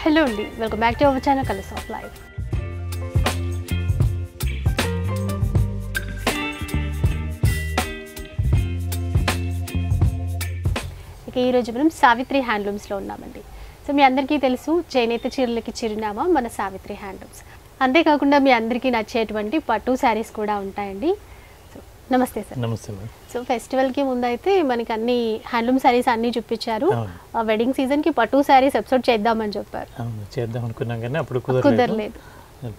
Hello అండి welcome back to our channel colours of life ఇక ఈరోజు మనం సావిత్రి హ్యాండ్లూమ్స్లో ఉన్నామండి. సో మీ అందరికీ తెలుసు చేనేత చీరలకి చిరునామా మన సావిత్రి హ్యాండ్లూమ్స్ అంతేకాకుండా మీ అందరికీ నచ్చేటువంటి పట్టు శారీస్ కూడా ఉంటాయండి. నమస్తే సార్. నమస్తే సో ఫెస్టివల్కి ముందైతే మనకి అన్ని హ్యాండ్లూమ్ శారీస్ అన్నీ చూపించారు. వెడ్డింగ్ సీజన్కి పట్టు శారీస్ ఎపిసోడ్ చేద్దామని చెప్పారు. చేద్దాం అనుకున్నాం కానీ అప్పుడు కుదరలేదు.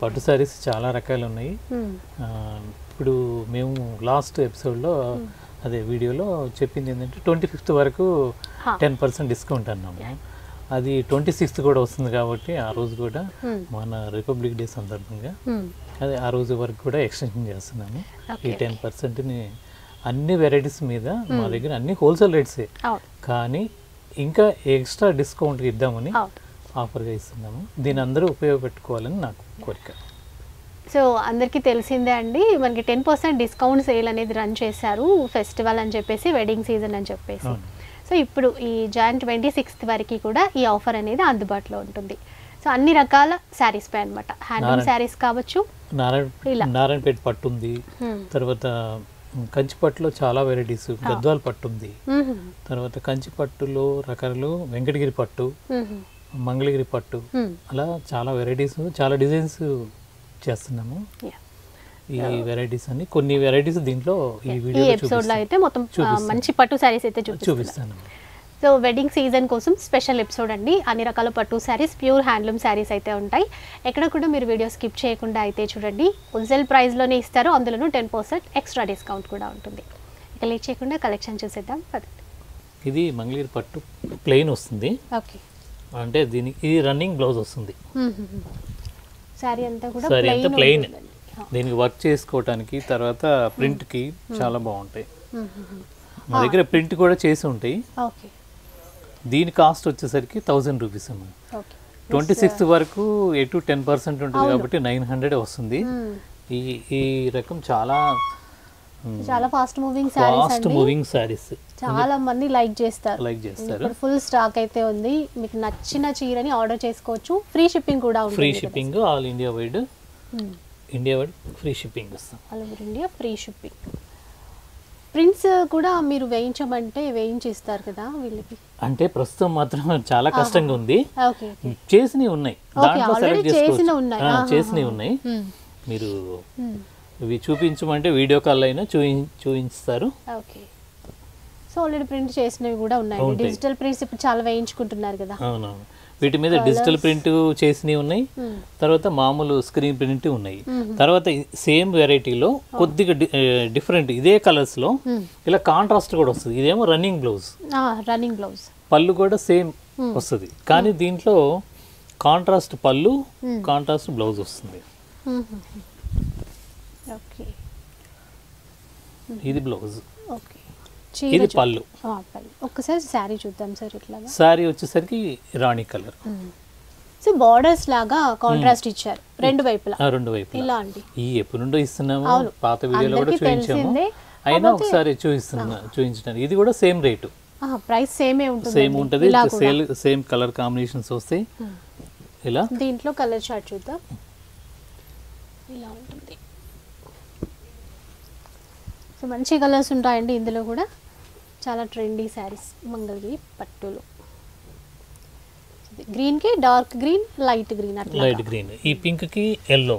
పట్టు సారీస్ చాలా రకాలు ఉన్నాయి. ఇప్పుడు మేము లాస్ట్ ఎపిసోడ్లో అదే వీడియోలో చెప్పింది ఏంటంటే ట్వంటీ ఫిఫ్త్ వరకు. టెన్ పర్సెంట్ డిస్కౌంట్ అన్నాము అది ట్వంటీ సిక్స్త్ కూడా వస్తుంది కాబట్టి ఆ రోజు కూడా. మన రిపబ్లిక్ డే సందర్భంగా. అదే ఆ రోజు వరకు కూడా ఎక్స్టెన్షన్ చేస్తున్నాము. ఈ టెన్ పర్సెంట్ని అన్ని వెరైటీస్ మీద మా దగ్గర అన్ని హోల్సేల్ రేట్సే కానీ ఇంకా ఎక్స్ట్రా డిస్కౌంట్ ఇద్దామని ఆఫర్గా ఇస్తున్నాము. దీని అందరూ ఉపయోగపెట్టుకోవాలని నాకు కోరిక. సో అందరికీ తెలిసిందే అండి మనకి టెన్ పర్సెంట్ డిస్కౌంట్ సేల్ అనేది రన్ చేశారు ఫెస్టివల్ అని చెప్పేసి వెడ్డింగ్ సీజన్ అని చెప్పేసి. సో ఇప్పుడు ఈ జాన్ ట్వంటీ సిక్స్త్ వరకు కూడా ఈ ఆఫర్ అనేది అందుబాటులో ఉంటుంది. సో అన్ని రకాల శారీస్ పై అనమాట హ్యాండ్లూమ్ శారీస్ కావచ్చు. నారాయణపేట పట్టు ఉంది. తర్వాత కంచి పట్టులో చాలా వెరైటీస్ గద్వాల పట్టు ఉంది. తర్వాత కంచి పట్టులో రకాలు వెంకటగిరి పట్టు. మంగళగిరి పట్టు. అలా చాలా వెరైటీస్ చాలా డిజైన్స్ చేస్తున్నాము. ఈ వెరైటీస్ అన్ని కొన్ని వెరైటీస్ దీంట్లో ఈ వీడియో ఎపిసోడ్లో అయితే మొత్తం. మంచి పట్టు శారీస్ అయితే చూపిస్తాను సో వెడ్డింగ్ సీజన్ కోసం స్పెషల్ ఎపిసోడ్ అండి. అన్ని రకాల పట్టు శారీస్ ప్యూర్ హ్యాండ్లూమ్ శారీస్ అయితే ఉంటాయి. ఎక్కడ కూడా మీరు వీడియో స్కిప్ చేయకుండా అయితే చూడండి. హోల్సేల్ ప్రైస్లోనే ఇస్తారు. అందులోనూ టెన్ పర్సెంట్ ఎక్స్ట్రా డిస్కౌంట్ కూడా ఉంటుంది. ఇక లేట్ చేయకుండా కలెక్షన్ చూసేద్దాం. పదండి ఇది మంగళగిరి పట్టు ప్లెయిన్ వస్తుంది. ఓకే. అంటే దీనికి ఇది రన్నింగ్ బ్లౌజ్ వస్తుంది. శారీ అంతా కూడా సారీ అంతా ప్లెయిన్ ప్లెయిన్ దీనికి వర్క్ చేసుకోవటానికి తర్వాత ప్రింట్కి చాలా బాగుంటాయి. మా దగ్గర ప్రింట్ కూడా చేసి ఉంటాయి. ఓకే. దీని కాస్ట్ వచ్చేసరికి థౌజండ్ రూపీస్ అమ్మా. ట్వంటీ సిక్స్త్ వరకు ఎటు టెన్ పర్సెంట్ ఉంటుంది కాబట్టి నైన్ హండ్రెడ్ వస్తుంది. ఈ ఈ రకం చాలా చాలా fast moving saris fast moving saris చాలా మంది లైక్ చేస్తారు. లైక్ చేస్తారు. ఫుల్ స్టాక్ అయితే ఉంది. మీకు నచ్చిన చీరని ఆర్డర్ చేసుకోవచ్చు. ఫ్రీ షిప్పింగ్ కూడా ఉంటుంది free. Shipping all India wide. India wide free shipping ఇస్తాం all over India free shipping prints కూడా మీరు వేయించమంటే వేయించి ఇస్తారు కదా వీళ్ళకి. అంటే ప్రస్తుతం మాత్రం చాలా కష్టంగా ఉంది. చేసినవి ఉన్నాయి. దాంట్లో సెలెక్ట్ చేసినవి చేసుకోవచ్చు ఉన్నాయి. చేసినవి మీరు ఇవి చూపించమంటే వీడియో కాల్ అయినా చూయి చూపించుతారు ఓకే. సో ఆల్రెడీ ప్రింట్ చేసినవి కూడా ఉన్నాయి. డిజిటల్ ప్రింట్స్ ఇప్పుడు చాలా వేయించుకుంటున్నారు కదా. అవునవును. వీటి మీద డిజిటల్ ప్రింట్ చేసినవి ఉన్నాయి. మ్మ్. తర్వాత మామూలు స్క్రీన్ ప్రింట్ ఉన్నాయి. తర్వాత సేమ్ వెరైటీలో కొద్దిగా డిఫరెంట్ ఇదే కలర్స్లో ఇలా కాంట్రాస్ట్ కూడా వస్తుంది. ఇదేమో రన్నింగ్ బ్లౌజ్ రన్నింగ్ బ్లౌజ్ పళ్ళు కూడా సేమ్ వస్తుంది. కానీ దీంట్లో కాంట్రాస్ట్ పళ్ళు కాంట్రాస్ట్ బ్లౌజ్ వస్తుంది. ఓకే ఇది బ్లౌజ్ ఓకే ఇది పళ్ళు. ఒక్కసారి శారీ చూద్దాం సార్ ఇట్లాగా. సారీ వచ్చేసరికి రాణి కలర్. సో బార్డర్స్ లాగా కాంట్రాస్ట్ ఇచ్చారు. రెండు వైపులా. రెండు వైపులా. ఇలా అండి ఈ ఎప్పుడు నుండో ఇస్తున్నాము. పాత వీడియోలో కూడా చూపించాము. అయినా ఒకసారి చూపిస్తున్నా చూపించడానికి. ఇది కూడా సేమ్ రేటు ప్రైస్ సేమే ఉంటుంది సేమ్ ఉంటుంది. సేల్ సేమ్ కలర్ కాంబినేషన్స్ వస్తాయి ఇలా దీంట్లో కలర్ చార్ట్ చూద్దాం. ఇలా ఉంటుంది. సో మంచి కలర్స్ ఉంటాయండి ఇందులో కూడా. చాలా ట్రెండీ శారీస్ మంగళగిరి పట్టులు. గ్రీన్కి డార్క్ గ్రీన్ లైట్ గ్రీన్ అట్లా లైట్ గ్రీన్ ఈ పింక్కి ఎల్లో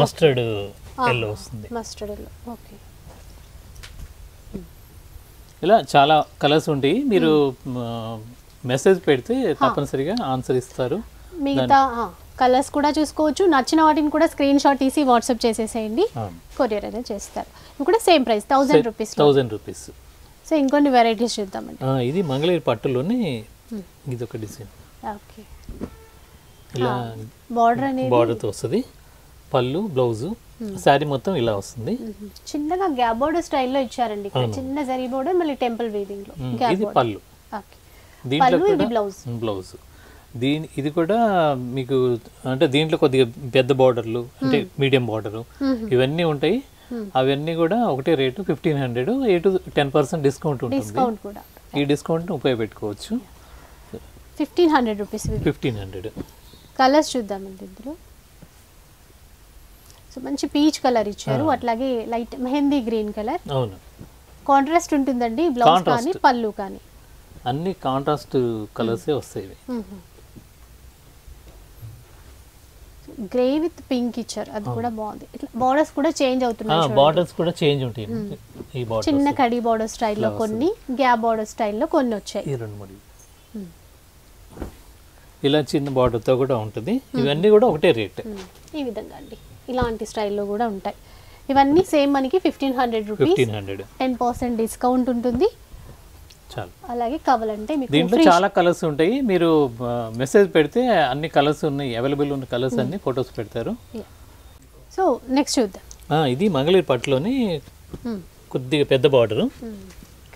మస్టర్డ్ ఎల్లో వస్తుంది. మస్టర్డ్ ఓకే ఇలా చాలా కలర్స్ ఉంటాయి. మీరు మెసేజ్ పెడితే తప్పనిసరిగా ఆన్సర్ ఇస్తారు. మిగతా కలర్స్ కూడా చూసుకోవచ్చు. నచ్చిన వాటిని కూడా స్క్రీన్ షాట్ తీసి వాట్సాప్ చేసేసేయండి. కొరియర్ అనేది చేస్తారు. ఇవి కూడా same price thousand rupees. Thousand rupees. So ఇంకొన్ని వెరైటీస్ చూద్దామండి. ఇది మంగళగిరి పట్టులోనే ఇది ఒక డిజైన్. ఓకే. ఇలా బార్డర్ అనేది బార్డర్తో వస్తుంది. పళ్ళు బ్లౌజు శారీ మొత్తం ఇలా వస్తుంది. చిన్నగా గ్యాప్ బోర్డర్ స్టైల్లో ఇచ్చారండి ఇక్కడ. చిన్న జరీ బోర్డర్ మళ్ళీ టెంపుల్ వీవింగ్లో ఇది పళ్ళు. బ్లౌజ్. బ్లౌజ్. దీని ఇది కూడా మీకు అంటే దీంట్లో కొద్దిగా పెద్ద బార్డర్లు అంటే మీడియం బార్డరు ఇవన్నీ ఉంటాయి. అవన్నీ కూడా ఒకటే rate fifteen hundred eight ten percent discount ఉంటుంది. డిస్కౌంట్ కూడా. ఈ డిస్కౌంట్ని ఉపయోగపెట్టుకోవచ్చు. Fifteen hundred rupees fifteen hundred. Colours చూద్దామండి ఇందులో. సో మంచి పీచ్ కలర్ ఇచ్చారు. అట్లాగే లైట్ మెహందీ గ్రీన్ కలర్. అవును. కాంట్రాస్ట్ ఉంటుందండి బ్లౌజ్. కానీ పళ్ళు కానీ. అన్ని కాంట్రాస్ట్ కలర్సే వస్తాయి ఇవి. గ్రే విత్ పింక్ ఇచ్చారు. అది కూడా బాగుంది. ఇట్లా బార్డర్స్ కూడా చేంజ్ అవుతున్నాయి. బార్డర్స్ కూడా చేంజ్ ఉంటాయి. ఈ చిన్న కడి బార్డర్ స్టైల్లో కొన్ని గ్యాప్ బార్డర్ స్టైల్లో కొన్ని వచ్చాయి. ఈ రెండు మూడు. ఇలా చిన్న border తో కూడా ఉంటుంది. ఇవన్నీ కూడా ఒకటే రేట్ ఈ విధంగా అండి. ఇలాంటి స్టైల్లో కూడా ఉంటాయి. ఇవన్నీ సేమ్ మనకి fifteen hundred rupees ten percent discount ఉంటుంది. అలాగే కావాలంటే మీకు దీంట్లో చాలా కలర్స్ ఉంటాయి. మీరు మెసేజ్ పెడితే అన్ని కలర్స్ ఉన్నాయి. అవైలబుల్ ఉన్న కలర్స్ అన్ని ఫొటోస్ పెడతారు. సో నెక్స్ట్ చూద్దాం. ఇది మంగళూరు పట్టులోని ఉమ్, కొద్దిగా పెద్ద బార్డర్.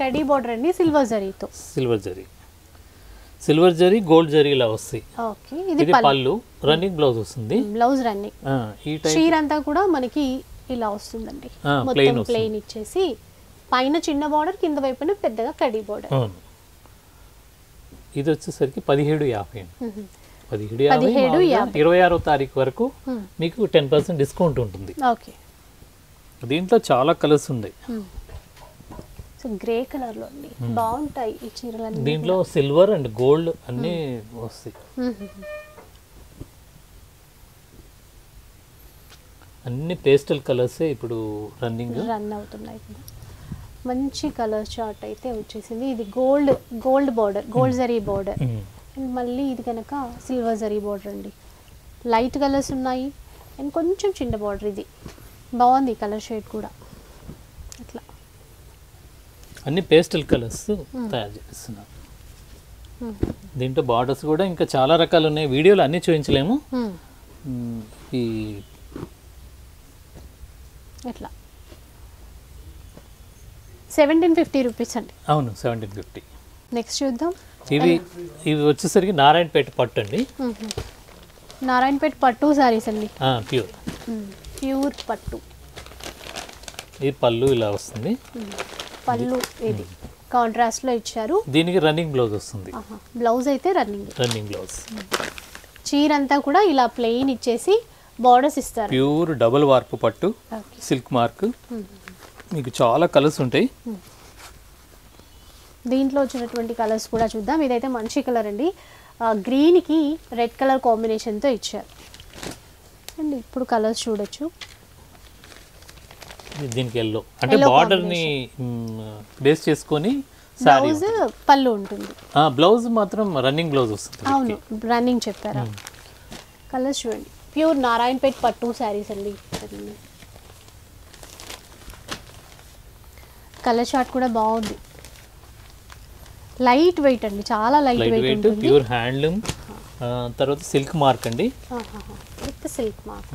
కడీ బార్డర్ అండి సిల్వర్ జరీతో. Silver zari. Silver zari gold zari ఇలా వస్తాయి. ఓకే ఇది పళ్ళు. రన్నింగ్ బ్లౌజ్ వస్తుంది. బ్లౌజ్ రన్నింగ్ ఆ, ఈ టైప్ చీర అంతా కూడా మనకి ఇలా వస్తుందండి. మొత్తం. ప్లెయిన్ ఇచ్చేసి పైన చిన్న బార్డర్ కింద వైపున పెద్దగా కడీ బార్డర్ ఇది వచ్చేసరికి పదిహేడు యాభై పదిహేడు యాభై పదిహేడు. ఇరవై ఆరో తారీఖు వరకు మీకు టెన్ పర్సెంట్ డిస్కౌంట్ ఉంటుంది. ఓకే. దీంట్లో చాలా కలర్స్ ఉన్నాయి. సో గ్రే కలర్లో అండి బాగుంటాయి ఈ చీరలన్నీ దీంట్లో సిల్వర్ అండ్ గోల్డ్ అన్నీ వస్తాయి. అన్ని పేస్టల్ కలర్సే ఇప్పుడు రన్నింగ్. రన్ అవుతున్నాయి మంచి కలర్ చార్ట్ అయితే వచ్చేసింది. ఇది gold gold border gold zari border. And మళ్ళీ ఇది కనుక సిల్వర్ జరీ బార్డర్ అండి. లైట్ కలర్స్ ఉన్నాయి. అండ్ కొంచెం చిన్న బార్డర్ ఇది. బాగుంది కలర్ షేడ్ కూడా. అట్లా. అన్ని పేస్టల్ కలర్స్ తయారు చేస్తున్నారు దీంట్లో బార్డర్స్ కూడా ఇంకా చాలా రకాలు ఉన్నాయి. వీడియోలో అన్ని చూపించలేము. ఈ ఎట్లా సెవెంటీన్ ఫిఫ్టీ రూపీస్ అండి. అవును సెవెంటీన్ ఫిఫ్టీ. నెక్స్ట్ చూద్దాం. ఇవి ఇవి వచ్చేసరికి నారాయణపేట పట్టు అండి. నారాయణపేట పట్టు సారీస్ అండి. ప్యూర్. ప్యూర్ పట్టు. ఇది పళ్ళు ఇలా వస్తుంది. పళ్ళు ఇది కాంట్రాస్ట్లో ఇచ్చారు. దీనికి రన్నింగ్ బ్లౌజ్ వస్తుంది. బ్లౌజ్ అయితే రన్నింగ్ రన్నింగ్ బ్లౌజ్ చీర అంతా కూడా ఇలా ప్లెయిన్ ఇచ్చేసి బార్డర్స్ ఇస్తారు. ప్యూర్ డబుల్ వార్పు పట్టు సిల్క్ మార్క్ మీకు చాలా కలర్స్ ఉంటాయి. దీంట్లో వచ్చినటువంటి కలర్స్ కూడా చూద్దాం. ఇదైతే మంచి కలర్ అండి. గ్రీన్కి రెడ్ కలర్ కాంబినేషన్తో ఇచ్చారు. అండ్ ఇప్పుడు కలర్స్ చూడొచ్చు. దీనికి ఎల్లో అంటే Yellow బార్డర్ని బేస్ చేసుకొని బ్లౌజ్ పళ్ళు ఉంటుంది. బ్లౌజ్ మాత్రం రన్నింగ్ బ్లౌజ్ వస్తుంది అవును రన్నింగ్ చెప్పారా? కలర్స్ చూడండి. ప్యూర్ నారాయణపేట్ పట్టు శారీస్ అండి. కలర్ షార్ట్ కూడా బాగుంది. లైట్ వెయిట్ అండి చాలా లైట్ వెయిట్ ప్యూర్ హ్యాండ్లూమ్ తర్వాత సిల్క్ మార్క్ అండి. విత్ సిల్క్ మార్క్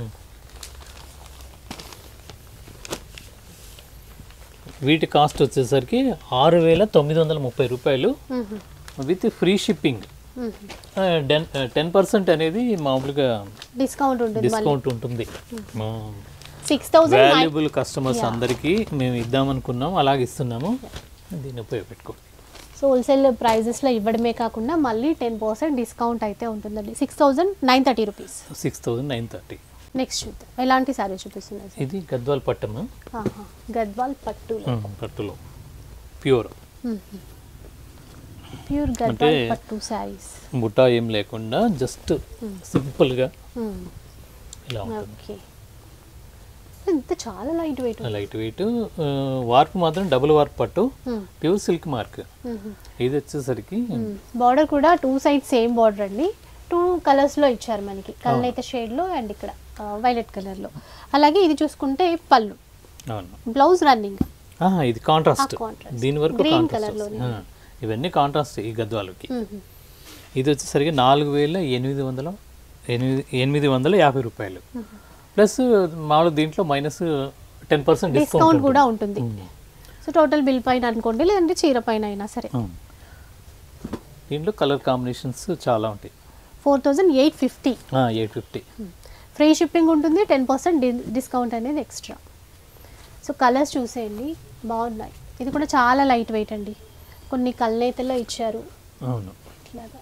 వీటి కాస్ట్ వచ్చేసరికి ఆరు వేల తొమ్మిది వందల ముప్పై రూపాయలు with free shipping ten percent అనేది మామూలుగా డిస్కౌంట్ ఉంటుంది డిస్కౌంట్ ఉంటుంది. సిక్స్ థౌసండ్ వాల్యుబుల్ కస్టమర్స్ అందరికీ మేము ఇద్దామనుకున్నాం అలాగే ఇస్తున్నాము. దీన్ని ఉపయోగపెట్టుకోండి సో హోల్సేల్ ప్రైజెస్లో ఇవ్వడమే కాకుండా మళ్ళీ టెన్ పర్సెంట్ డిస్కౌంట్ అయితే ఉంటుందండి. Six thousand nine thirty rupees six thousand nine thirty next చూద్దాం. ఎలాంటి శారీ చూపిస్తున్నారు? సార్ ఇది గద్వాల్ పట్టము. గద్వాల్ పట్టులో. ఉమ్, పట్టులో. ప్యూర్. ప్యూర్ గద్వాల్ పట్టు శారీస్ బుట్టా ఏం లేకుండా జస్ట్ సింపుల్గా ఇలా ఉంటుంది. ఓకే. ఇంత చాలా light weight light weight warp మాత్రం డబుల్ వార్ప్ పట్టు. ప్యూర్ సిల్క్ మార్క్ ఇది వచ్చేసరికి బార్డర్ కూడా టూ సైడ్ సేమ్ బార్డర్ అండి. టూ కలర్స్లో ఇచ్చారు మనకి. కల్నేత షేడ్లో అండ్ ఇక్కడ వైలెట్ కలర్లో అలాగే ఇది చూసుకుంటే పళ్ళు. అవును. బ్లౌజ్ రన్నింగ్ ఇది కాంట్రాస్ట్. దీని వరకు లోనే. వస్తుంది. ఆ, ఇవన్నీ కాంట్రాస్ట్ ఈ గద్వాలకి. ఇది వచ్చేసరికి నాలుగు వేల ఎనిమిది వందల ఎనిమిది ఎనిమిది వందల యాభై రూపాయలు. ప్లస్ మామూలు దీంట్లో మైనస్ టెన్ పర్సెంట్ డిస్కౌంట్ కూడా ఉంటుంది. సో టోటల్ బిల్ పైన అనుకోండి లేదంటే చీర పైన అయినా సరే. దీంట్లో కలర్ కాంబినేషన్స్ చాలా ఉంటాయి. Four thousand eight fifty. Eight fifty. Free shipping ఉంటుంది టెన్ పర్సెంట్ డిస్కౌంట్ అనేది ఎక్స్ట్రా సో కలర్స్ చూసేయండి బాగున్నాయి. ఇది కూడా చాలా లైట్ వెయిట్ అండి. కొన్ని కల్నేతలో ఇచ్చారు. అవును. ఇట్లాగా.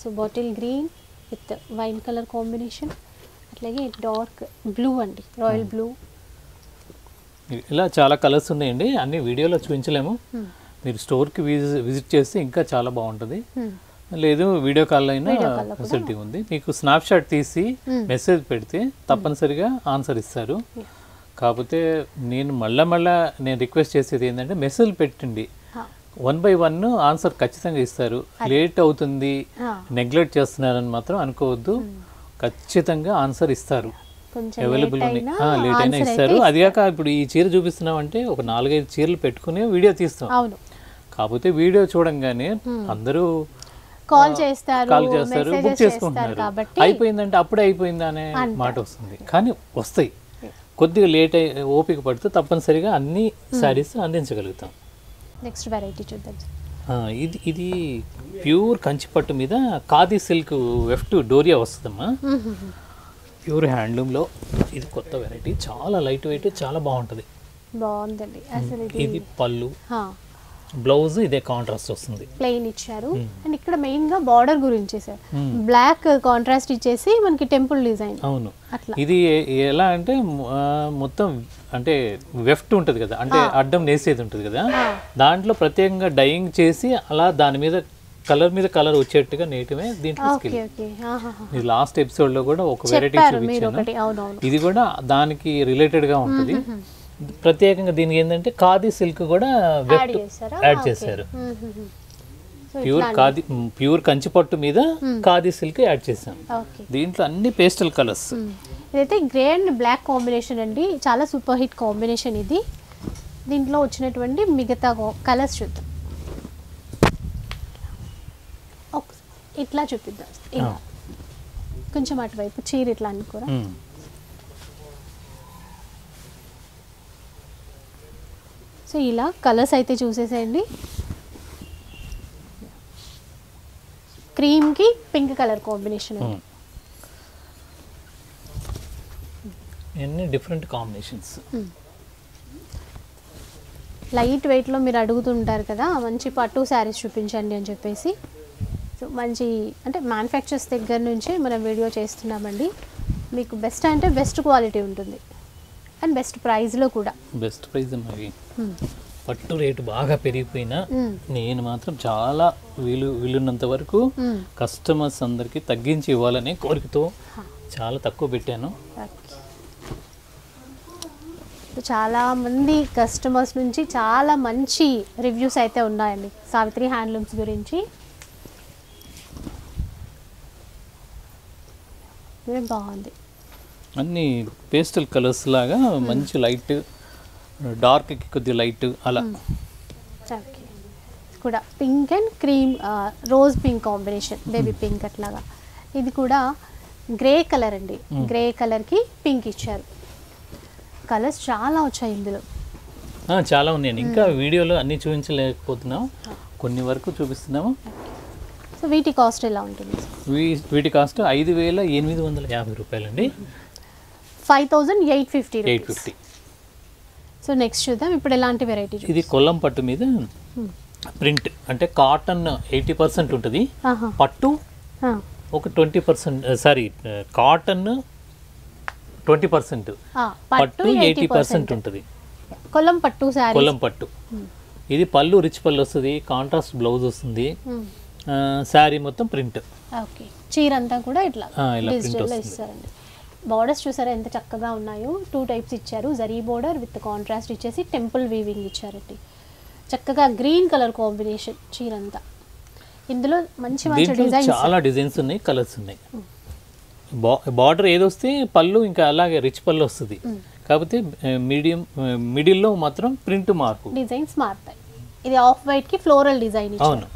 So bottle green. With wine colour combination. అట్లాగే డార్క్ బ్లూ అండి రాయల్ బ్లూ. ఇలా చాలా కలర్స్ ఉన్నాయండి అన్ని వీడియోలో చూపించలేము. మీరు స్టోర్కి విజిట్ విజిట్ చేస్తే ఇంకా చాలా బాగుంటుంది. లేదు వీడియో కాల్ అయినా. ఫెసిలిటీ ఉంది. మీకు స్నాప్ షాట్ తీసి మెసేజ్ పెడితే తప్పనిసరిగా ఆన్సర్ ఇస్తారు. కాకపోతే నేను మళ్ళా మళ్ళా నేను రిక్వెస్ట్ చేసేది ఏంటంటే మెసేజ్ పెట్టండి. వన్ బై వన్ ఆన్సర్ ఖచ్చితంగా ఇస్తారు. లేట్ అవుతుంది నెగ్లెక్ట్ చేస్తున్నారని మాత్రం అనుకోవద్దు. ఖచ్చితంగా ఆన్సర్ ఇస్తారు. అవైలబుల్ లేట్ అయినా ఇస్తారు అయితే అది కాక ఇప్పుడు ఈ చీర చూపిస్తున్నాం అంటే ఒక నాలుగైదు చీరలు పెట్టుకుని వీడియో తీస్తాం. కాకపోతే వీడియో చూడంగానే అందరూ కాల్ చేస్తారు కాల్ చేస్తారు బుక్ చేసుకుంటున్నారు. అయిపోయిందంటే అప్పుడే అయిపోయిందా అనే మాట వస్తుంది. కానీ వస్తాయి. కొద్దిగా లేట్ అయి ఓపిక పడితే తప్పనిసరిగా అన్ని శారీస్ అందించగలుగుతాం. నెక్స్ట్ వెరైటీ చూద్దాం. ఇది ఇది ప్యూర్ కంచిపట్టు మీద ఖాదీ సిల్క్ వెఫ్ట్ డోరియా వస్తుందమ్మా. ప్యూర్ హ్యాండ్లూమ్లో ఇది కొత్త వెరైటీ చాలా లైట్ వెయిట్ చాలా బాగుంటుంది. బాగుందండి. అసలు ఇది పళ్ళు. బ్లౌజ్ ఇదే కాంట్రాస్ట్ వస్తుంది. ప్లెయిన్ ఇచ్చారు. అండ్ ఇక్కడ మెయిన్గా బార్డర్ గురించి సార్ బ్లాక్ కాంట్రాస్ట్ ఇచ్చేసి మనకి టెంపుల్ డిజైన్ అవును. ఇది ఎలా అంటే మొత్తం అంటే వెఫ్ట్ ఉంటుంది కదా. అంటే అడ్డం నేసేది ఉంటుంది కదా. దాంట్లో ప్రత్యేకంగా డైయింగ్ చేసి అలా దాని మీద కలర్ మీద కలర్ వచ్చేట్టుగా నేయటమే దీంట్లో స్కిల్. ఇది లాస్ట్ ఎపిసోడ్లో కూడా ఒక వెరైటీ చూపించాను. ఇది కూడా దానికి రిలేటెడ్గా ఉంటుంది. ప్రత్యేకంగా దీనికి ఏంటంటే ఖాదీ సిల్క్ కూడా యాడ్ వెఫ్ట్ చేశారా? యాడ్ చేశారు. సో ప్యూర్ ఖాదీ ప్యూర్ కంచిపట్టు మీద ఖాదీ సిల్క్ యాడ్ చేశాం. ఓకే దీంట్లో అన్ని పేస్టల్ కలర్స్. ఇదైతే గ్రే అండ్ బ్లాక్ కాంబినేషన్ అండి. చాలా సూపర్ హిట్ కాంబినేషన్ ఇది. దీంట్లో వచ్చినటువంటి మిగతా కలర్స్ చూద్దాం. ఇట్లా చూపిద్దాం. ఇలా. కొంచెం అటువైపు చీర ఇట్లా అనుకోరా సో ఇలా కలర్స్ అయితే చూసేసేయండి. క్రీమ్కి pink colour combination different combinations light వెయిట్లో మీరు అడుగుతుంటారు కదా మంచి పట్టు శారీస్ చూపించండి అని చెప్పేసి. సో మంచి అంటే మ్యానుఫ్యాక్చర్స్ దగ్గర నుంచి మనం వీడియో చేస్తున్నామండి. మీకు బెస్ట్ అంటే బెస్ట్ క్వాలిటీ ఉంటుంది. అండ్ బెస్ట్ ప్రైస్లో కూడా. బెస్ట్ ప్రైస్ అవి? పట్టు రేటు బాగా పెరిగిపోయినా. నేను మాత్రం చాలా వీలు వీలున్నంత వరకు. కస్టమర్స్ అందరికి తగ్గించి ఇవ్వాలనే కోరికతో చాలా తక్కువ పెట్టాను. చాలా మంది కస్టమర్స్ నుంచి చాలా మంచి రివ్యూస్ అయితే ఉన్నాయండి. సావిత్రి హ్యాండ్లూమ్స్ గురించి. బాగుంది. అన్ని పేస్టల్ కలర్స్ లాగా మంచి లైట్ డార్క్కి కొద్దిగా లైట్ అలా. కూడా pink and cream rose pink combination baby pink అట్లాగా. ఇది కూడా గ్రే కలర్ అండి. గ్రే కలర్కి పింక్ ఇచ్చారు. కలర్స్ చాలా వచ్చాయి ఇందులో. చాలా ఉన్నాయండి. ఇంకా వీడియోలో అన్ని చూపించలేకపోతున్నాం. కొన్ని వరకు చూపిస్తున్నాము. సో వీటి కాస్ట్ ఎలా ఉంటుంది? వీటి కాస్ట్ ఐదు వేల ఎనిమిది వందల యాభై రూపాయలండి. Five thousand eight fifty eight fifty. So next చూద్దాం. ఇప్పుడు ఎలాంటి వెరైటీ ఇది కొల్లం పట్టు మీద ప్రింట్ అంటే కాటన్ ఎయిటీ పర్సెంట్ ఉంటుంది. పట్టు ఒక twenty percent sorry cotton twenty percent పట్టు ఎయిటీ పర్సెంట్ ఉంటుంది. కొల్లం పట్టు కొల్లం పట్టు. ఇది పళ్ళు రిచ్ పళ్ళు వస్తుంది కాంట్రాస్ట్ బ్లౌజ్ వస్తుంది. శారీ మొత్తం ప్రింట్ ఓకే చీర అంతా కూడా ఇట్లా ఇలా డిజిటల్లో వస్తుంది. బార్డర్స్ చూసారా ఎంత చక్కగా ఉన్నాయో? టూ టైప్స్ ఇచ్చారు. జరీ బోర్డర్ విత్ కాంట్రాస్ట్ ఇచ్చేసి టెంపుల్ వీవింగ్ ఇచ్చారండి చక్కగా గ్రీన్ కలర్ కాంబినేషన్ చీర అంతా ఇందులో మంచి మంచి డిజైన్స్ చాలా డిజైన్స్ ఉన్నాయి కలర్స్ ఉన్నాయి. బార్డర్ ఏది వస్తే పళ్ళు ఇంకా అలాగే రిచ్ పళ్ళు వస్తుంది. కాకపోతే మీడియం మిడిల్లో మాత్రం ప్రింట్ మార్పు డిజైన్స్ మారుతాయి. ఇది ఆఫ్ వైట్కి ఫ్లోరల్ డిజైన్ అవును.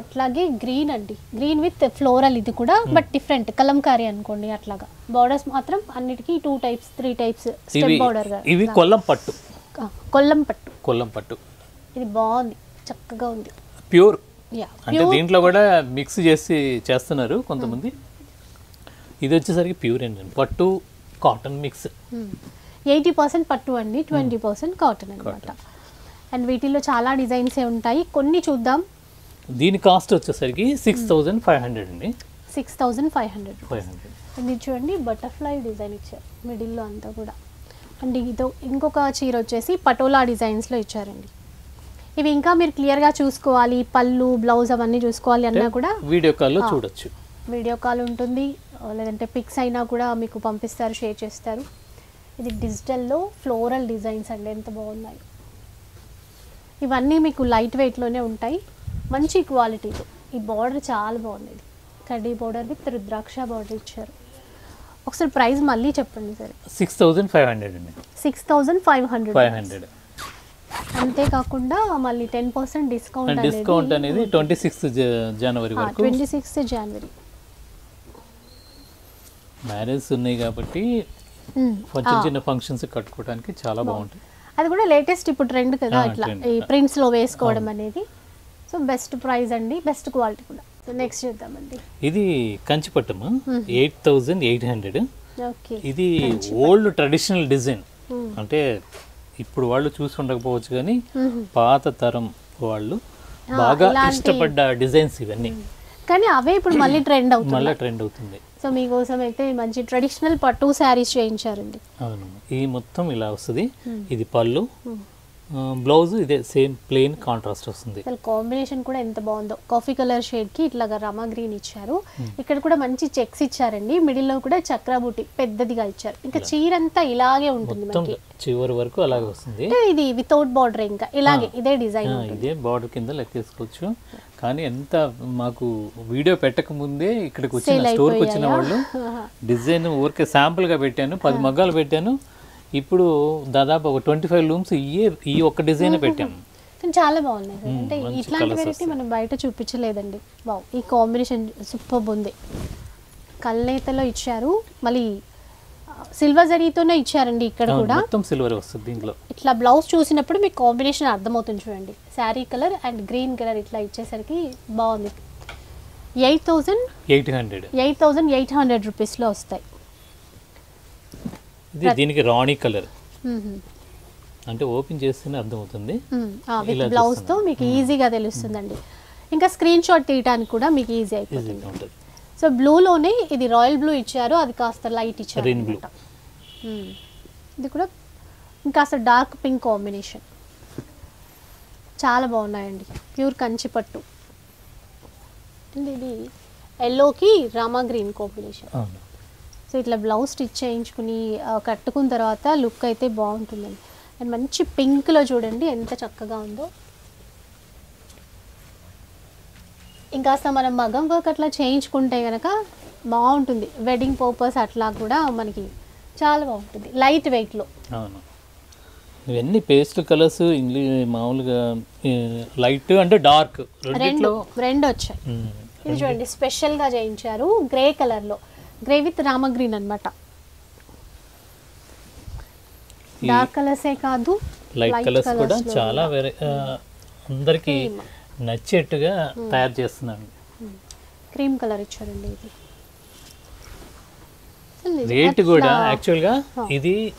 అట్లాగే గ్రీన్ అండి. గ్రీన్ విత్ ఫ్లోరల్ ఇది కూడా బట్ డిఫరెంట్. కలంకారీ అనుకోండి అట్లాగా. బార్డర్స్ మాత్రం అన్నిటికీ two types three types step border ఇవి కొల్లం పట్టు. కొల్లం పట్టు. కొల్లం పట్టు. ఇది బాగుంది. చక్కగా ఉంది. ప్యూర్. యా అంటే దీంట్లో కూడా మిక్స్ చేసి చేస్తున్నారు కొంతమంది. ఇది వచ్చేసరికి ప్యూర్ ఏంటండి పట్టు కాటన్ మిక్స్ ఎయిటీ పర్సెంట్ పట్టు అండి ట్వంటీ పర్సెంట్ కాటన్ అనమాట అండ్ వీటిల్లో చాలా డిజైన్సే ఉంటాయి. కొన్ని చూద్దాం. దీని కాస్ట్ వచ్చేసరికి సిక్స్ థౌజండ్ ఫైవ్ హండ్రెడ్ అండి. Six thousand five hundred five hundred ఇది చూడండి బటర్ఫ్లై డిజైన్ ఇచ్చారు మిడిల్లో అంతా కూడా. అండ్ ఇదో ఇంకొక చీర వచ్చేసి పటోలా డిజైన్స్లో ఇచ్చారండి. ఇవి ఇంకా మీరు క్లియర్గా చూసుకోవాలి పళ్ళు బ్లౌజ్ అవన్నీ చూసుకోవాలి అన్నా కూడా వీడియో కాల్లో. చూడొచ్చు. వీడియో కాల్ ఉంటుంది లేదంటే పిక్స్ అయినా కూడా మీకు పంపిస్తారు షేర్ చేస్తారు. ఇది డిజిటల్లో ఫ్లోరల్ డిజైన్స్ అండి ఎంత బాగున్నాయి. ఇవన్నీ మీకు లైట్ వెయిట్లోనే ఉంటాయి. మంచి క్వాలిటీతో. ఈ బార్డర్ చాలా బాగుంది. ఇది కడ్డీ బార్డర్ విత్ రుద్రాక్ష బార్డర్ ఇచ్చారు. ఒకసారి ప్రైస్ మళ్ళీ చెప్పండి సరే. సిక్స్ థౌజండ్ ఫైవ్ హండ్రెడ్ అండి. Six thousand five hundred five hundred. అంతేకాకుండా మళ్ళీ టెన్ పర్సెంట్ డిస్కౌంట్ డిస్కౌంట్ అనేది ట్వంటీ సిక్స్త్ జనవరి వరకు. ట్వంటీ సిక్స్త్ జనవరి. మ్యారేజ్ ఉన్నాయి కాబట్టి కొంచెం చిన్న ఫంక్షన్స్ కట్టుకోవడానికి చాలా బాగుంటాయి. అది కూడా లేటెస్ట్ ఇప్పుడు ట్రెండ్ కదా ఇట్లా. ఈ ప్రింట్స్లో వేసుకోవడం అనేది. సో బెస్ట్ ప్రైస్ అండి బెస్ట్ క్వాలిటీ కూడా. సో నెక్స్ట్ చూద్దామండి. ఇది కంచిపట్టము eight thousand eight hundred. Okay. ఇది ఓల్డ్ ట్రెడిషనల్ డిజైన్. అంటే ఇప్పుడు వాళ్ళు చూసి ఉండకపోవచ్చు కానీ పాత తరం వాళ్ళు బాగా ఇష్టపడ్డ డిజైన్స్ ఇవన్నీ. కానీ అవే ఇప్పుడు మళ్ళీ ట్రెండ్ అవుతుంది మళ్ళీ ట్రెండ్ అవుతుంది. సో మీకోసం అయితే మంచి ట్రెడిషనల్ పట్టు శారీస్ చేయించారండి. అవును. ఈ మొత్తం ఇలా వస్తుంది. ఇది పళ్ళు. బ్లౌజ్ ఇదే సేమ్ ప్లెయిన్ కాంట్రాస్ట్ వస్తుంది. అసలు కాంబినేషన్ కూడా ఎంత బాగుందో. కాఫీ కలర్ షేడ్కి ఇట్లాగా రమా గ్రీన్ ఇచ్చారు. ఇక్కడ కూడా మంచి చెక్స్ ఇచ్చారండి. మిడిల్లో కూడా చక్రబూటి పెద్దదిగా ఇచ్చారు. ఇంకా చీర అంతా ఇలాగే ఉంటుంది మనకి. చివరి వరకు అలాగే వస్తుంది. ఇది వితౌట్ బార్డర్ ఇంకా ఇలాగే ఇదే డిజైన్ ఇదే బార్డర్ కింద లెక్కేసుకోవచ్చు. కానీ ఎంత మాకు వీడియో పెట్టక ముందే ఇక్కడికి వచ్చిన స్టోర్కి వచ్చిన? వాళ్ళు డిజైన్ ఊరికే sample గా పెట్టాను పది మగ్గాలు పెట్టాను. ఇప్పుడు దాదాపు ఒక ట్వంటీ ఫైవ్ లూమ్స్ ఈ ఈ ఒక్క డిజైన్ పెట్టాము కానీ చాలా బాగున్నాయి సార్. అంటే ఇట్లాంటి వెరైటీ మనం బయట చూపించలేదండి. వావ్ ఈ కాంబినేషన్ సూపర్ ఉంది. కల్నేతలో ఇచ్చారు. మళ్ళీ సిల్వర్ జరీతోనే ఇచ్చారండి ఇక్కడ కూడా. మొత్తం సిల్వర్ వస్తుంది దీంట్లో. ఇట్లా బ్లౌజ్ చూసినప్పుడు మీకు కాంబినేషన్ అర్థమవుతుంది చూడండి. Sari colour and green colour ఇట్లా ఇచ్చేసరికి బాగుంది. Eight thousand eight hundred. Eight thousand eight hundred రూపీస్లో వస్తాయి. ఇది దీనికి రాణి కలర్. అంటే ఓపెన్ చేస్తేనే అర్థమవుతుంది. ఇలా బ్లౌజ్తో మీకు ఈజీగా తెలుస్తుందండి. ఇంకా స్క్రీన్ షాట్ తీయడానికి కూడా మీకు ఈజీ అయిపోతుంది. సో బ్లూలోనే ఇది రాయల్ బ్లూ ఇచ్చారు అది కాస్త లైట్ ఇచ్చారు. ఇది కూడా ఇంకాస్త డార్క్ పింక్ కాంబినేషన్. చాలా బాగున్నాయండి. ప్యూర్ కంచి పట్టు. అండ్ ఇది? ఎల్లోకి రామా గ్రీన్ కాంబినేషన్. ఇట్లా బ్లౌజ్ స్టిచ్ చేయించుకుని కట్టుకున్న తర్వాత లుక్ అయితే బాగుంటుందండి. అండ్ మంచి పింక్లో చూడండి ఎంత చక్కగా ఉందో. ఇంకాస్త మనం మగం వర్క్ అట్లా చేయించుకుంటే కనుక బాగుంటుంది. వెడ్డింగ్ పర్పస్ అట్లా కూడా మనకి చాలా బాగుంటుంది. లైట్ వెయిట్లో అవును. ఇవన్నీ పేస్ట్ కలర్స్ మామూలుగా లైట్ అంటే డార్క్ రెండు రెండు వచ్చాయి. ఇది చూడండి స్పెషల్గా చేయించారు. గ్రే కలర్లో గ్రే విత్ రామ గ్రీన్ అనమాట డార్క్ కలర్సే కాదు లైట్ కలర్స్ కూడా చాలా వేరే అందరికీ. నచ్చేట్టుగా తయారు చేస్తున్నాను. క్రీమ్ కలర్ ఇచ్చారండి ఇది. రేట్ కూడా అట్లా- యాక్చువల్గా. ఇది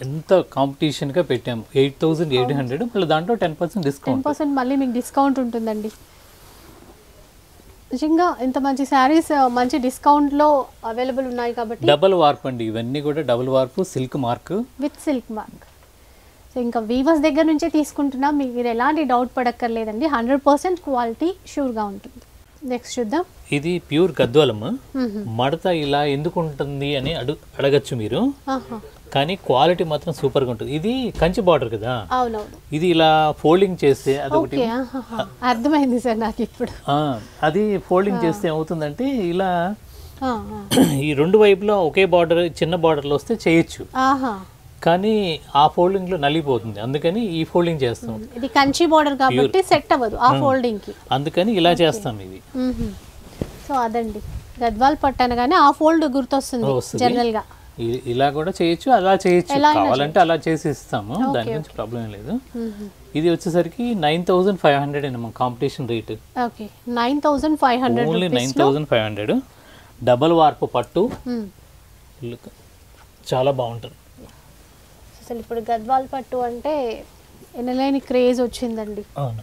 ఎంత కాంపిటీషన్గా పెట్టాము? ఎయిట్ థౌజండ్ ఎయిట్ హండ్రెడ్ మళ్ళీ దాంట్లో టెన్ పర్సెంట్ డిస్కౌంట్ పర్సెంట్ మళ్ళీ మీకు డిస్కౌంట్ ఉంటుందండి. నిజంగా ఇంత మంచి శారీస్ మంచి డిస్కౌంట్లో అవైలబుల్ ఉన్నాయి కాబట్టి డబల్ వార్ప్ అండి. ఇవన్నీ కూడా double warp silk mark with silk mark so ఇంకా వీవర్స్ దగ్గర నుంచే తీసుకుంటున్నా. మీరు ఎలాంటి డౌట్ పడక్కర్లేదండి. హండ్రెడ్ పర్సెంట్ క్వాలిటీ షూర్గా ఉంటుంది. నెక్స్ట్ చూద్దాం. ఇది ప్యూర్ గద్వాలమ్మ. మ్మ్. మడత ఇలా ఎందుకు ఉంటుంది అని అడు అడగచ్చు మీరు. కానీ క్వాలిటీ మాత్రం సూపర్గా ఉంటుంది. ఇది కంచి బార్డర్ కదా? ఇది ఇలా ఫోల్డింగ్ చేస్తే అదొకటి. అర్థమైంది సార్ నాకు ఇప్పుడు. అది ఫోల్డింగ్ చేస్తే ఏమవుతుందంటే ఇలా. ఈ రెండు వైపులా ఒకే బార్డర్ చిన్న బార్డర్లో వస్తే చేయొచ్చు. ఆహా. కానీ ఆ ఫోల్డింగ్లో నలిగిపోతుంది. అందుకని ఈ ఫోల్డింగ్ చేస్తాం. ఇది కంచి బార్డర్ కాబట్టి సెట్ అవ్వదు ఆ ఫోల్డింగ్కి అందుకని ఇలా చేస్తాం ఇది. సో అదండి. గద్వాల్ పట్టు అనగానే ఆ ఫోల్డ్ గుర్తొస్తుంది. జనరల్గా ఇలా కూడా చేయొచ్చు అలా చేయొచ్చు. కావాలంటే అలా చేసి ఇస్తాము దాని గురించి ప్రాబ్లం లేదు. ఇది వచ్చేసరికి నైన్ థౌజండ్ ఫైవ్ హండ్రెడ్ అండి competition rate okay nine thousand five hundred only nine thousand five hundred. Double warp పట్టు. చాలా బాగుంటుంది. అసలు ఇప్పుడు గద్వాల్ పట్టు అంటే ఎనలేని క్రేజ్ వచ్చిందండి. అవును.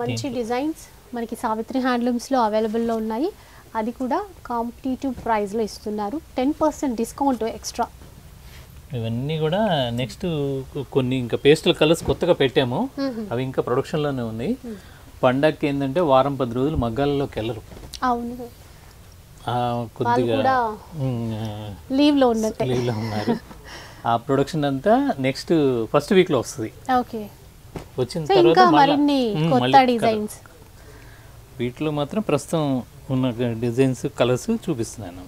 మంచి డిజైన్స్ మనకి సావిత్రి హ్యాండ్లూమ్స్లో అవైలబుల్లో ఉన్నాయి. అది కూడా కాంపిటేటివ్ ప్రైస్లో ఇస్తున్నారు. Ten percent discount extra. ఇవన్నీ కూడా నెక్స్ట్ కొన్ని ఇంకా పేస్టల్ కలర్స్ కొత్తగా పెట్టాము. అవి ఇంకా ప్రొడక్షన్లోనే ఉన్నాయి. పండగకి ఏంటంటే వారం పది రోజులు మగ్గాలలోకి వెళ్ళరు. అవును. ఆ, కొద్దిగా లీవ్లో ఉన్నట్టే. లీవ్లో ఉన్నారు. ఆ ప్రొడక్షన్ అంతా నెక్స్ట్ ఫస్ట్ వీక్లో వస్తుంది. ఓకే. వచ్చిన తర్వాత మళ్ళా- వీటిలో మాత్రం ప్రస్తుతం ఉన్న డిజైన్స్ కలర్స్ చూపిస్తున్నాను.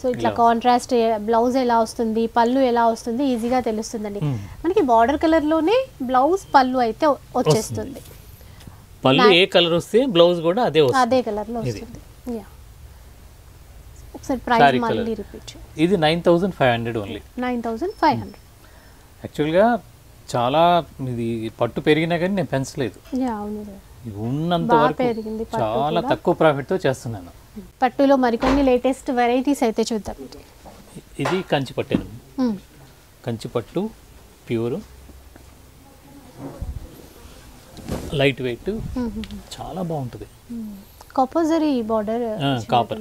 సో ఇట్లా కాంట్రాస్ట్ బ్లౌజ్ ఎలా వస్తుంది పళ్ళు ఎలా వస్తుంది ఈజీగా తెలుస్తుందండి. మనకి బార్డర్ కలర్లోనే బ్లౌజ్ పళ్ళు అయితే వచ్చేస్తుంది. పళ్ళు ఏ కలర్ వస్తే బ్లౌజ్ కూడా అదే వస్తుంది. అదే కలర్లో ఇది. వస్తుంది. యా ఒకసారి ప్రైస్ మళ్ళీ. రిపీట్ ఇది nine thousand five hundred only nine thousand five hundred యాక్చువల్గా చాలా ఇది పట్టు పెరిగినా కానీ నేను పెంచలేదు. యా అవును ఉన్నంత వరకు చాలా. తక్కువ ప్రాఫిట్తో చేస్తున్నాను. పట్టులో మరికొన్ని లేటెస్ట్ వెరైటీస్ అయితే చూద్దాం. ఇది కంచి పట్టాను. కంచి పట్టు ప్యూర్ లైట్ వెయిట్ చాలా బాగుంటుంది. కాపర్జరీ బార్డర్ కాపర్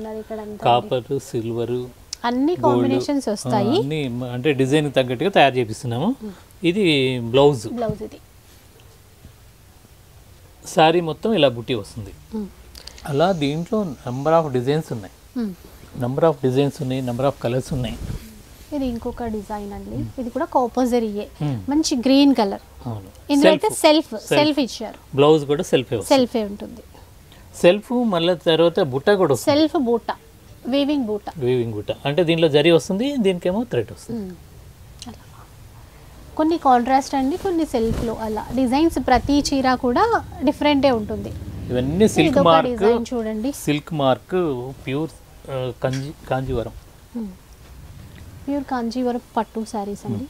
కాపర్ సిల్వర్ అన్ని కాంబినేషన్స్ వస్తాయి. అన్ని అంటే డిజైన్ తగ్గట్టుగా తయారు చేపిస్తున్నాము. ఇది బ్లౌజ్ బ్లౌజ్ ఇది. శారీ మొత్తం ఇలా బుట్టి వస్తుంది. అలా దీంట్లో నెంబర్ ఆఫ్ డిజైన్స్ ఉన్నాయి. నెంబర్ ఆఫ్ డిజైన్స్ ఉన్నాయి నెంబర్ ఆఫ్ కలర్స్ ఉన్నాయి. ఇది ఇంకొక డిజైన్ అండి. ఇది కూడా కాపర్జరీయే మ్మ్. మంచి గ్రీన్ కలర్ అవును. ఇందులో అయితే సెల్ఫ్. సెల్ఫ్ ఇచ్చారు. బ్లౌజ్ కూడా సెల్ఫే సెల్ఫే ఉంటుంది. సెల్ఫ్ మళ్ళీ తర్వాత బుట్ట కూడా సెల్ఫ్ బూట. వీవింగ్ బూట. వీవింగ్ బుట్ట అంటే దీంట్లో జరీ వస్తుంది దీనికేమో థ్రెడ్ వస్తుంది. కొన్ని కాంట్రాస్ట్ అండి కొన్ని సెల్ఫ్లో అలా. డిజైన్స్ ప్రతి చీర కూడా డిఫరెంటే ఉంటుంది. ఇవన్నీ సిల్క్ మార్క్ చూడండి. Silk mark pure Kanji Kanjeevaram pure Kanjeevaram పట్టు శారీస్ అండి.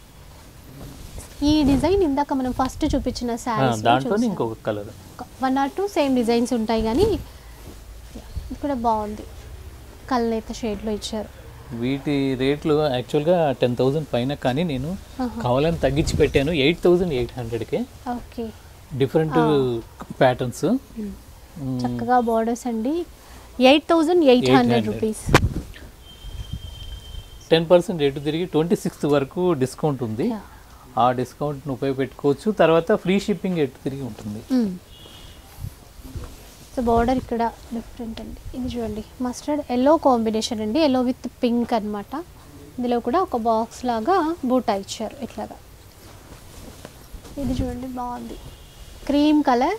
ఈ డిజైన్ ఇందాక మనం ఫస్ట్ చూపించిన ఆ, శారీస్ దాంట్లో ఇంకొక colour one or two same designs ఉంటాయి కానీ ఇది కూడా బాగుంది. కళ్ళైతే షేడ్లో ఇచ్చారు. వీటి రేట్లు యాక్చువల్గా టెన్ థౌజండ్ పైన కానీ నేను. కావాలని తగ్గించి పెట్టాను. ఎయిట్ థౌజండ్ ఎయిట్ హండ్రెడ్కే. ఓకే. డిఫరెంట్ ప్యాటర్న్స్ చక్కగా బార్డర్స్ అండి. Eight thousand eight hundred 800. Rupees. Ten percent rate తిరిగి ట్వంటీ సిక్స్త్ వరకు డిస్కౌంట్ ఉంది. ఆ డిస్కౌంట్ను ఉపయోగపెట్టుకోవచ్చు. తర్వాత ఫ్రీ షిప్పింగ్ ఎటు తిరిగి ఉంటుంది. సో బార్డర్ ఇక్కడ డిఫరెంట్ అండి. ఇది చూడండి. మస్టర్డ్ ఎల్లో కాంబినేషన్ అండి. ఎల్లో విత్ పింక్ అన్నమాట. ఇందులో కూడా ఒక బాక్స్ లాగా బూటా ఇచ్చారు ఇట్లాగా. ఇది చూడండి బాగుంది. Cream colour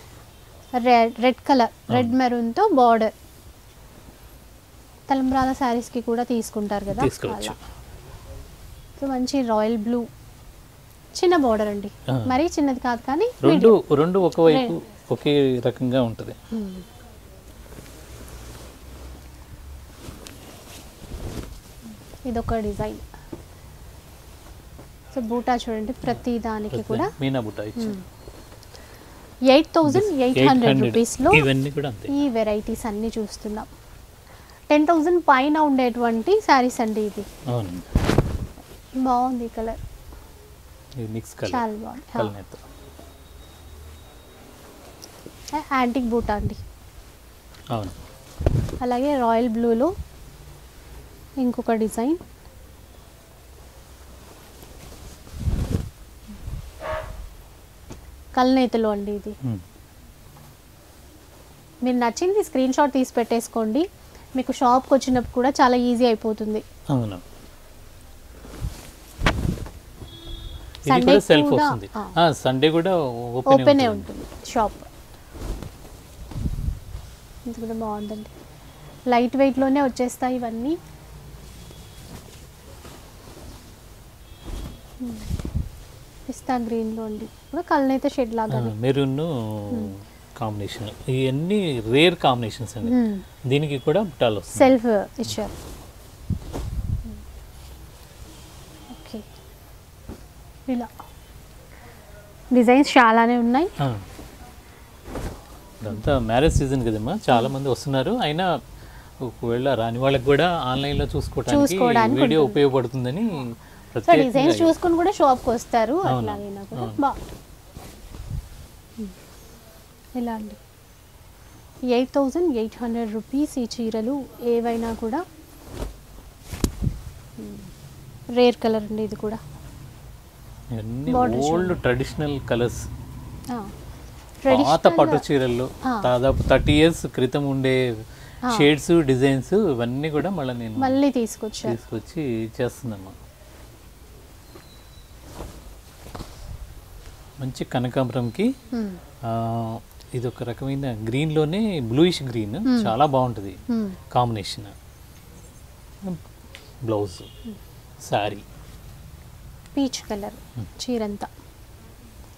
red red colour red మెరూన్తో border తలంబ్రాల శారీస్కి కూడా తీసుకుంటారు కదా. సో మంచి రాయల్ బ్లూ చిన్న బార్డర్ అండి. మరీ చిన్నది కాదు కానీ రెండు రెండు ఒకవైపు ఒకే రకంగా ఉంటుంది. ఇదొక డిజైన్. సో బూటా చూడండి ప్రతి దానికి కూడా. మీనా ఇచ్చి ఎయిట్ థౌజండ్ ఎయిట్ హండ్రెడ్ రూపీస్లో ఈ వెరైటీస్ అన్నీ చూస్తున్నాం. టెన్ థౌజండ్ పైన ఉండేటువంటి శారీస్ అండి ఇది. బాగుంది కలర్. ఇది మిక్స్ కలర్. చాలా బాగుంది. యాంటిక్ బూటా అండి. అవును. అలాగే రాయల్ బ్లూలో ఇంకొక డిజైన్. కల్నేతలో అండి ఇది. మీరు నచ్చింది స్క్రీన్ షాట్ తీసి పెట్టేసుకోండి. మీకు షాప్కి వచ్చినప్పుడు కూడా చాలా ఈజీ అయిపోతుంది. అవును. Sunday కూడా. సండే కూడా ఓపెనే ఉంటుంది. షాప్ ఇది కూడా బాగుందండి. లైట్ వెయిట్లోనే వచ్చేస్తాయి ఇవన్నీ. పిస్తా గ్రీన్లో అండి. ఇప్పుడు కళ్ళనైతే షెడ్ లాగానే. Maroon combination. ఇవన్నీ రేర్ కాంబినేషన్స్ అండి. దీనికి కూడా బుట్టాలు సెల్ఫ్ ఇచ్చారు. ఓకే ఇలా. డిజైన్స్ చాలానే ఉన్నాయి. ఇదంతా మ్యారేజ్ సీజన్ కదమ్మా. చాలా మంది వస్తున్నారు. అయినా ఒకవేళ రాని వాళ్ళకి కూడా ఆన్లైన్లో చూసుకోవడానికి వీడియో. ఉపయోగపడుతుందని సో డిజైన్స్ ప్రత్యేకంగా చూసుకొని కూడా షాప్కి వస్తారు. అట్లాగైనా కూడా. అవును. బాగుంటుంది ఇలా అండి? Eight thousand eight hundred rupees ఈ చీరలు ఏవైనా కూడా. రేర్ కలర్ అండి ఇది కూడా. ఓల్డ్ ట్రెడిషనల్ కలర్స్ పాత పట్టు చీరల్లో. దాదాపు థర్టీ ఇయర్స్ క్రితం ఉండే. షేడ్స్ డిజైన్స్ ఇవన్నీ కూడా మళ్ళీ నేను మళ్ళీ తీసుకొచ్చారు తీసుకొచ్చి చేస్తున్నాను. మంచి కనకాంబరంకి ఇది ఒక రకమైన గ్రీన్లోనే బ్లూయిష్ గ్రీన్. చాలా బాగుంటుంది. Combination. Blouse sari peach colour చీరంతా.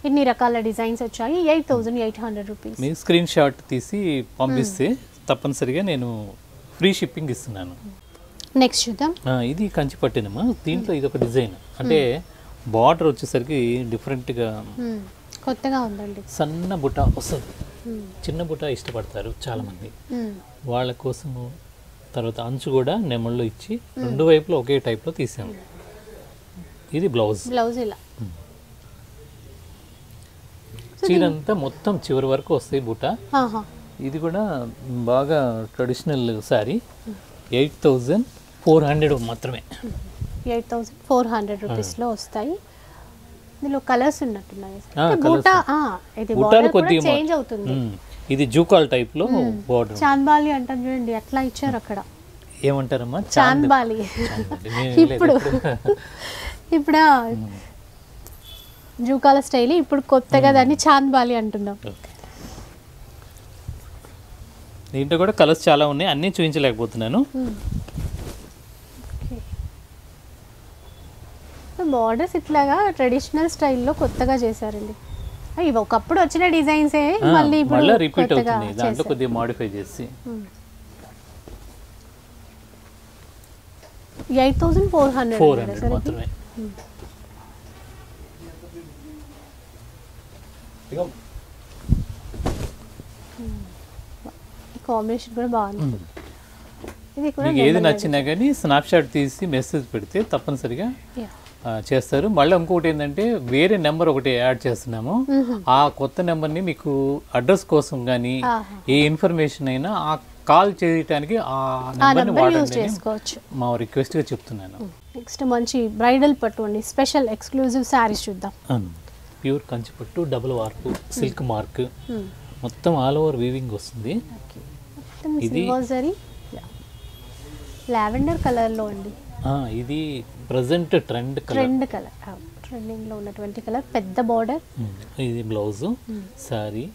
ఇన్ని రకాల డిజైన్స్ వచ్చాయి. Eight thousand eight hundred rupees. మీరు స్క్రీన్ షాట్ తీసి పంపిస్తే తప్పనిసరిగా నేను ఫ్రీ షిప్పింగ్ ఇస్తున్నాను. నెక్స్ట్ చూద్దాం. ఇది కంచి పట్టినమా దీంట్లో ఇది ఒక డిజైన్. అంటే బార్డర్ వచ్చేసరికి డిఫరెంట్గా. కొత్తగా ఉందండి. సన్న బుట్ట వస్తుంది. చిన్న బుట్ట ఇష్టపడతారు చాలామంది. వాళ్ళ కోసము తర్వాత అంచు కూడా నెమళ్ళు ఇచ్చి రెండు వైపులో ఒకే టైప్లో తీసాము. ఇది బ్లౌజ్. బ్లౌజ్ ఇలా. చీర అంతా మొత్తం చివరి వరకు వస్తాయి బుట్ట ఇది కూడా బాగా traditional sari eight thousand four hundred మాత్రమే. ఎయిట్ థౌసండ్ ఫోర్ హండ్రెడ్ రూపీస్లో వస్తాయి. ఇందులో కలర్స్ ఉన్నట్టున్నాయి. అంటే చేంజ్ అవుతుంది. ఇది జూకాల్ టైప్లో బార్డర్ చాంద్బాలి అంటారు చూడండి అట్లా ఇచ్చారు అక్కడ? ఏమంటారమ్మా? చాంద్ చాంద్బాలి. ఇప్పుడు. ఇప్పుడు జూకాల స్టైల్ ఇప్పుడు కొత్తగా దాన్ని చాంద్బాలి అంటున్నాం. ఓకే. దీంట్లో కూడా కలర్స్ చాలా ఉన్నాయి అన్నీ చూపించలేకపోతున్నాను. బార్డర్స్ ఇట్లాగా ట్రెడిషనల్ స్టైల్లో కొత్తగా చేశారండి. ఇవి ఒకప్పుడు వచ్చిన డిజైన్సే మళ్ళీ ఇప్పుడు రిపీట్ అవుతుంది దాంట్లో. కొద్దిగా మాడిఫై చేసి. Eight thousand four hundred four ఈ కాంబినేషన్ కూడా బాగుంది. ఇది కూడా మీకు ఏది నచ్చినా కానీ స్నాప్ షాట్ తీసి మెసేజ్ పెడితే తప్పనిసరిగా చేస్తారు. మళ్ళీ ఇంకొకటి ఏంటంటే వేరే నెంబర్ ఒకటి యాడ్ చేస్తున్నాము. ఆ కొత్త నెంబర్ని మీకు అడ్రస్ కోసం కానీ. ఏ ఇన్ఫర్మేషన్ అయినా ఆ కాల్ చేయడానికి ఆ నెంబర్ని వాడండి మా రిక్వెస్ట్గా చెప్తున్నాను. నెక్స్ట్ మంచి బ్రైడల్ పట్టు స్పెషల్ ఎక్స్క్లూజివ్ శారీస్ చూద్దాం. ప్యూర్ కంచిపట్టు double warp silk mark. Hmm. మొత్తం ఆల్ ఓవర్ వీవింగ్ వస్తుంది. ఇది- లావెండర్ కలర్లో అండి. ఇది present trend colour trend colour ట్రెండింగ్లో ఉన్నటువంటి కలర్ పెద్ద బార్డర్ ఇది బ్లౌజ్ శారీ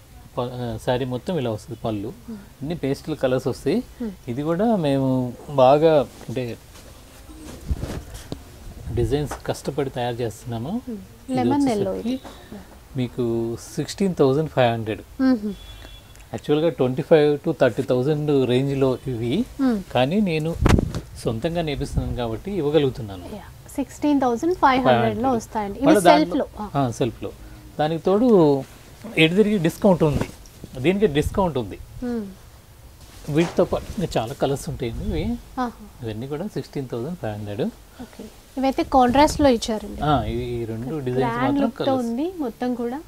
శారీ మొత్తం ఇలా వస్తుంది పళ్ళు. అన్ని పేస్టల్ కలర్స్ వస్తాయి. ఇది కూడా మేము బాగా అంటే డిజైన్స్ కష్టపడి తయారు చేస్తున్నాము. మీకు సిక్స్టీన్ థౌజండ్ ఫైవ్ హండ్రెడ్ యాక్చువల్గా twenty five to thirty thousand రేంజ్లో ఇవి. కానీ నేను సొంతంగా నేర్పిస్తున్నాను కాబట్టి ఇవ్వగలుగుతున్నాను. సిక్స్టీన్ థౌసండ్ ఫైవ్ హండ్రెడ్లో వస్తాయండి. ఇవి మళ్ళీ సెల్ఫ్లో సెల్ఫ్లో దానికి తోడు ఎటు తిరిగి డిస్కౌంట్ ఉంది. దీనికి డిస్కౌంట్ ఉంది. వీటితో పాటు చాలా కలర్స్ ఉంటాయండి ఇవి. ఇవన్నీ కూడా సిక్స్టీన్ థౌసండ్ ఫైవ్ హండ్రెడ్ ఇవైతే కాంట్రాస్ట్లో ఇచ్చారండి. ఇవి ఈ రెండు డిజైన్స్ మాత్రం కలర్స్ ఉంది మొత్తం కూడా.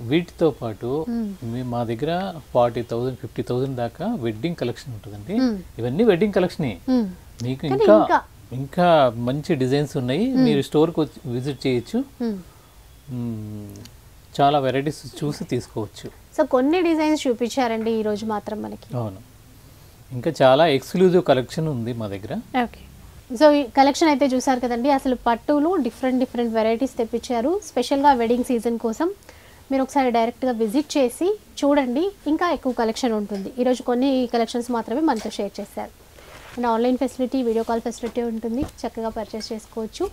వీటితో పాటు మీ- దగ్గర ఫార్టీ థౌసండ్ ఫిఫ్టీ థౌసండ్ దాకా వెడ్డింగ్ కలెక్షన్ ఉంటుందండి. ఇవన్నీ వెడ్డింగ్ కలెక్షనే. మీకు ఇంకా ఇంకా- మంచి డిజైన్స్ ఉన్నాయి. మీరు స్టోర్కి వచ్చి విజిట్ చేయొచ్చు. చాలా వెరైటీస్ చూసి తీసుకోవచ్చు. సో కొన్ని డిజైన్స్ చూపించారండి ఈ రోజు మాత్రం మనకి. అవును. ఇంకా చాలా ఎక్స్క్లూజివ్ కలెక్షన్ ఉంది మా దగ్గర. ఓకే సో ఈ కలెక్షన్ అయితే చూసారు కదండి అసలు పట్టులు డిఫరెంట్ డిఫరెంట్ వెరైటీస్ తెప్పించారు. స్పెషల్గా వెడ్డింగ్ సీజన్ కోసం మీరు ఒకసారి డైరెక్ట్గా విజిట్ చేసి చూడండి ఇంకా ఎక్కువ కలెక్షన్ ఉంటుంది. ఈరోజు కొన్ని కలెక్షన్స్ మాత్రమే మనతో షేర్ చేశారు. And online facility video call facility ఉంటుంది చక్కగా పర్చేస్ చేసుకోవచ్చు.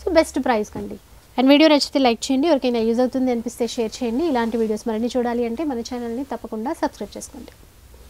సో బెస్ట్ ప్రైస్ కండి. అండ్ వీడియో నచ్చితే లైక్ చేయండి ఎవరికైనా యూజ్ అవుతుంది అనిపిస్తే షేర్ చేయండి. ఇలాంటి వీడియోస్ మరిన్ని చూడాలి అంటే మన ఛానల్ని తప్పకుండా సబ్స్క్రైబ్ చేసుకోండి.